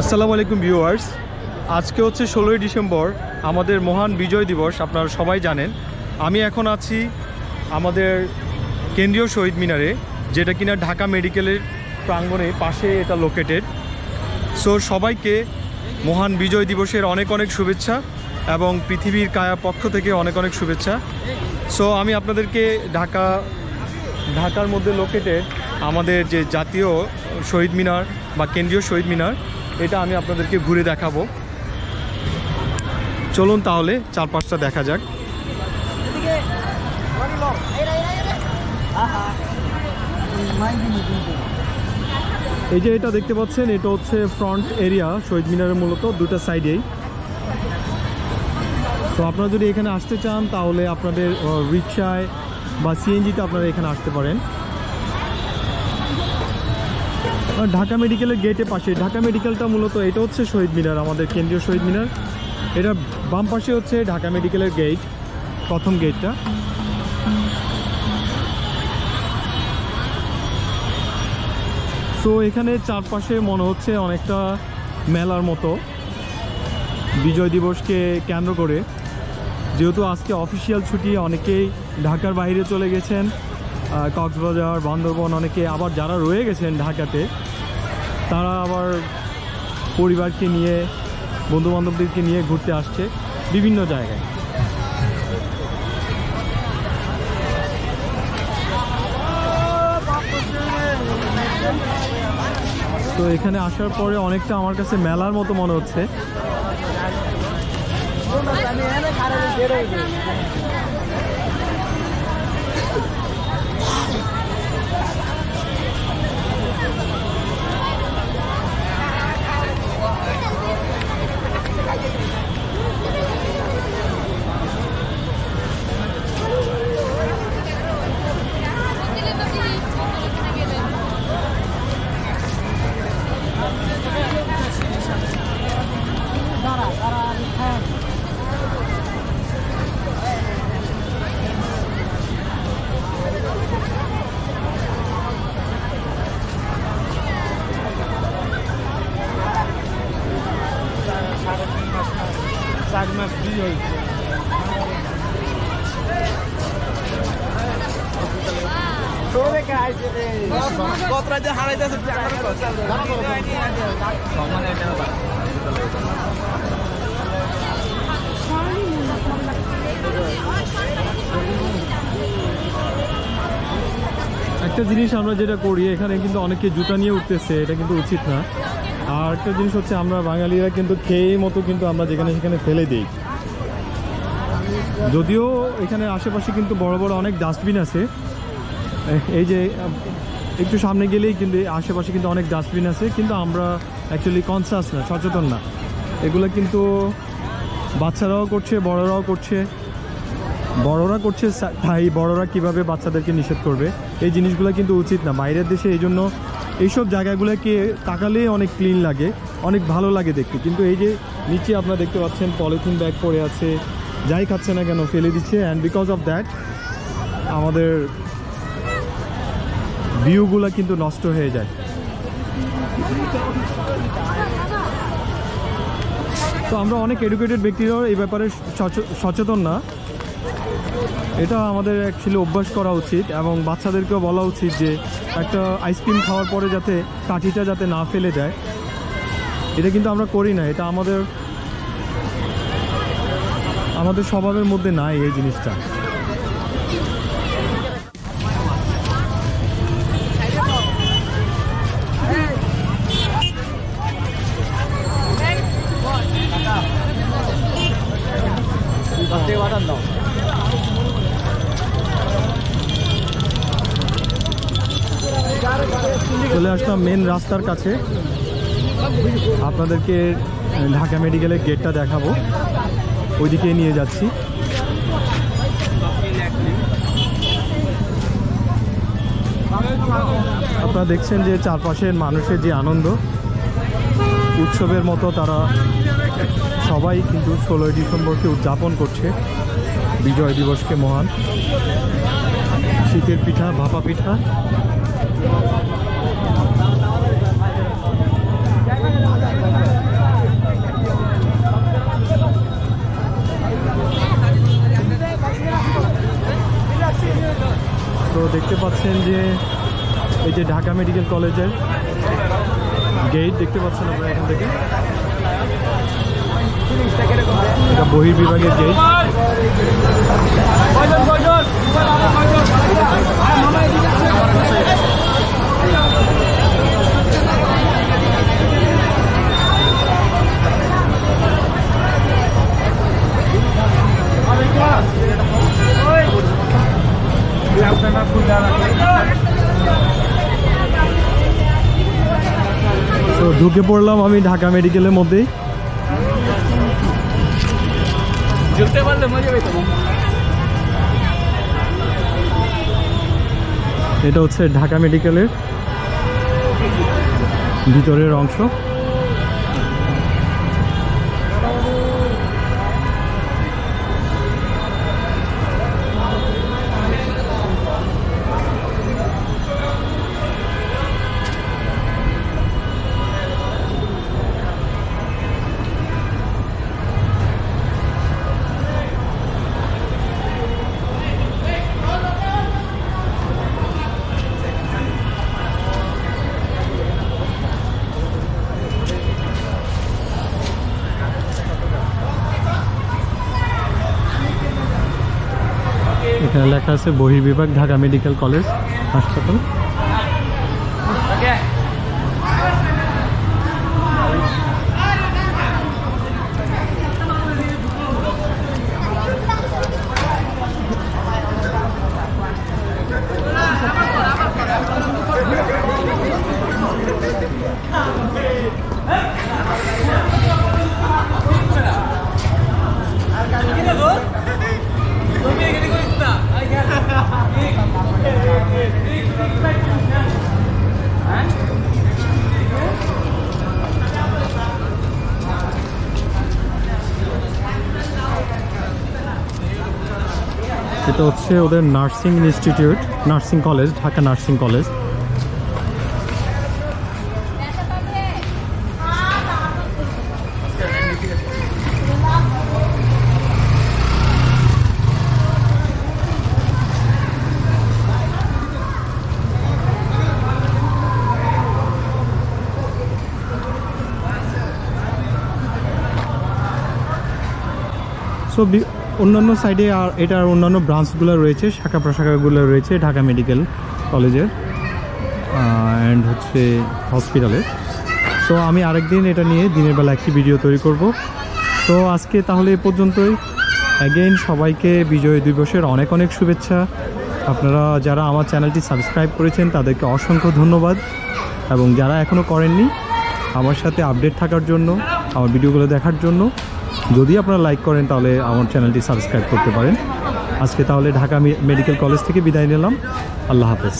আসসালামু আলাইকুম ভিউয়ার্স। আজকে হচ্ছে ষোলোই ডিসেম্বর, আমাদের মহান বিজয় দিবস, আপনারা সবাই জানেন। আমি এখন আছি আমাদের কেন্দ্রীয় শহীদ মিনারে, যেটা কিনা ঢাকা মেডিকেলের প্রাঙ্গণে পাশে এটা লোকেটেড সো সবাইকে মহান বিজয় দিবসের অনেক অনেক শুভেচ্ছা এবং পৃথিবীর কায়া পক্ষ থেকে অনেক অনেক শুভেচ্ছা। সো আমি আপনাদেরকে ঢাকা, ঢাকার মধ্যে লোকেটেড আমাদের যে জাতীয় শহীদ মিনার বা কেন্দ্রীয় শহীদ মিনার এটা আমি আপনাদেরকে ঘুরে দেখাবো। চলুন তাহলে চারপাশটা দেখা যাক। এই যে এটা দেখতে পাচ্ছেন এটা হচ্ছে ফ্রন্ট এরিয়া শহীদ মিনারের মূলত দুটা সাইডেই। তো আপনারা যদি এখানে আসতে চান তাহলে আপনাদের রিক্সায় বা সিএনজিতে আপনারা এখানে আসতে পারেন। ঢাকা মেডিকেলের গেটে পাশে। ঢাকা মেডিকেলটা মূলত এটা হচ্ছে শহীদ মিনার, আমাদের কেন্দ্রীয় শহীদ মিনার। এটা বাম পাশে হচ্ছে ঢাকা মেডিকেলের গেট প্রথম গেটটা তো এখানে চারপাশে মনে হচ্ছে অনেকটা মেলার মতো। বিজয় দিবসকে কেন্দ্র করে। যেহেতু আজকে অফিসিয়াল ছুটি, অনেকেই ঢাকার বাইরে চলে গেছেন। কক্সবাজার, বান্দরবন অনেকে আবার যারা রয়ে গেছেন ঢাকাতে, তারা আবার পরিবারকে নিয়ে, বন্ধুবান্ধবদেরকে নিয়ে ঘুরতে আসছে বিভিন্ন জায়গায়। তো এখানে আসার পরে অনেকটা আমার কাছে মেলার মতো মনে হচ্ছে। একটা জিনিস আমরা যেটা করি, এখানে কিন্তু অনেকে জুতা নিয়ে উঠতেছে, এটা কিন্তু উচিত না। আর একটা জিনিস হচ্ছে, আমরা বাঙালিরা কিন্তু খেয়ে মতো কিন্তু আমরা যেখানে সেখানে ফেলে দিই। যদিও এখানে আশেপাশে কিন্তু বড় বড় অনেক ডাস্টবিন আছে এই যে একটু সামনে গেলেই কিন্তু আশেপাশে কিন্তু অনেক ডাস্টবিন আছে, কিন্তু আমরা অ্যাকচুয়ালি কনসাস না, সচেতন না। এগুলো কিন্তু বাচ্চারাও করছে, বড়রাও করছে। বড়রা করছে তাই বড়রা কীভাবে বাচ্চাদেরকে নিষেধ করবে? এই জিনিসগুলো কিন্তু উচিত না। বাইরের দেশে এই জন্য এইসব জায়গাগুলোকে তাকালেই অনেক ক্লিন লাগে, অনেক ভালো লাগে দেখতে। কিন্তু এই যে নিচে আপনারা দেখতে পাচ্ছেন, পলিথিন ব্যাগ পড়ে আছে, যাই খাচ্ছে না কেন, ফেলে দিচ্ছে। অ্যান্ড বিকজ অফ দ্যাট আমাদের ভিউগুলো কিন্তু নষ্ট হয়ে যায়। তো আমরা অনেক এডুকেটেড ব্যক্তিরাও এই ব্যাপারে সচেতন না। এটা আমাদের অ্যাকচুয়ালি অভ্যাস করা উচিত এবং বাচ্চাদেরকেও বলা উচিত যে একটা আইসক্রিম খাওয়ার পরে যাতে কাঠিটা যাতে না ফেলে দেয় এটা কিন্তু আমরা করি না, এটা আমাদের আমাদের স্বভাবের মধ্যে নাই এই জিনিসটা। মেন রাস্তার কাছে। আপনাদেরকে ঢাকা মেডিকেলের গেটটা দেখাবো। ওইদিকে নিয়ে যাচ্ছি। আপনারা দেখছেন যে চারপাশের মানুষের যে আনন্দ, উৎসবের মতো তারা সবাই কিন্তু ষোলোই ডিসেম্বরকে উদযাপন করছে। বিজয় দিবসকে মহান। শীতের পিঠা, ভাপা পিঠা। পাচ্ছেন যে এই যে ঢাকা মেডিকেল কলেজের গেট দেখতে পাচ্ছেন আপনারা এখান থেকে? এটা বহির্বিভাগের গেট। ঢুকে পড়লাম আমি ঢাকা মেডিকেলের মধ্যেই। এটা হচ্ছে ঢাকা মেডিকেলের ভিতরের অংশ। এখানে লেখা আছে বহির্বিভাগ ঢাকা মেডিকেল কলেজ হাসপাতাল। এটা হচ্ছে ওদের nursing institute nursing college Dhaka nursing college. So অন্যান্য সাইডে আর এটার অন্যান্য ব্রাঞ্চগুলো রয়েছে, শাখা প্রশাখাগুলো রয়েছে, ঢাকা মেডিকেল কলেজের অ্যান্ড হচ্ছে হসপিটালের সো আমি আরেকদিন এটা নিয়ে দিনের বেলা একটি ভিডিও তৈরি করব। তো আজকে তাহলে এ পর্যন্তই। অ্যাগেইন সবাইকে বিজয় দিবসের অনেক অনেক শুভেচ্ছা। আপনারা যারা আমার চ্যানেলটি সাবস্ক্রাইব করেছেন, তাদেরকে অসংখ্য ধন্যবাদ। এবং যারা এখনও করেননি, আমার সাথে আপডেট থাকার জন্য, আমার ভিডিওগুলো দেখার জন্য যদি আপনারা লাইক করেন, তাহলে আমার চ্যানেলটি সাবস্ক্রাইব করতে পারেন। আজকে তাহলে ঢাকা মেডিকেল কলেজ থেকে বিদায় নিলাম। আল্লাহ হাফেজ।